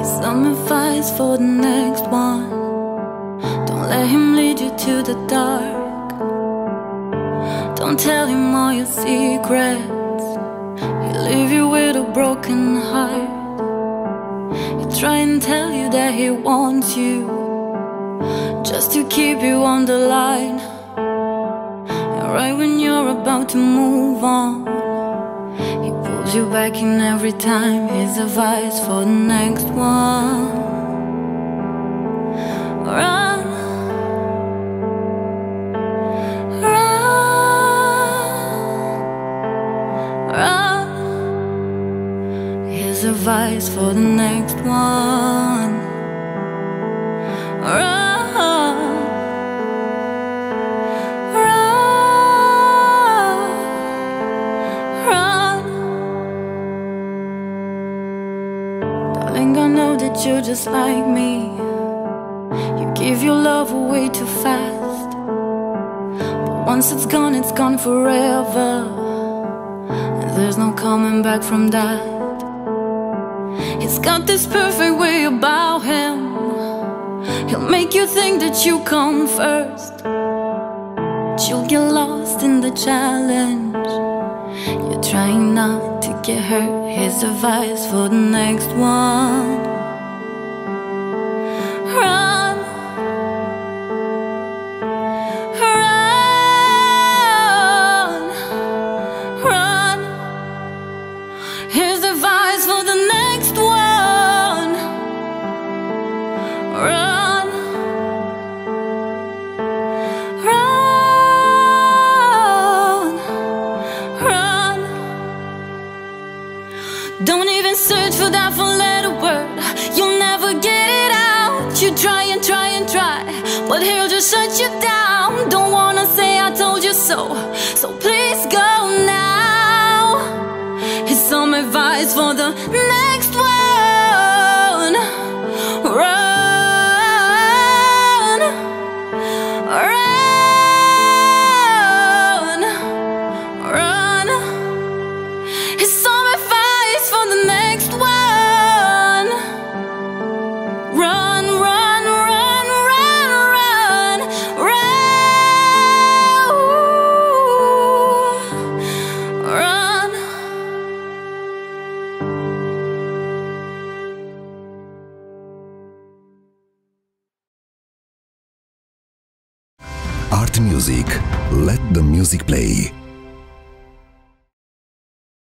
He's some advice for the next one. Don't let him lead you to the dark. Don't tell him all your secrets. He'll leave you with a broken heart. He'll try and tell you that he wants you just to keep you on the line. And right when you're about to move on, pulls you back in every time. His advice for the next one. Run, run, run. His advice for the next one. Run. That you're just like me. You give your love away too fast. But once it's gone, it's gone forever. And there's no coming back from that. He's got this perfect way about him. He'll make you think that you come first. But you'll get lost in the challenge. You're trying not to get hurt. His advice for the next one. Don't even search for that four letter word. You'll never get it out. You try and try and try, but he'll just shut you down. Don't wanna say I told you so, so please go now. Here's some advice for the next one. Run, run, run. Here's some Art Music. Let the music play.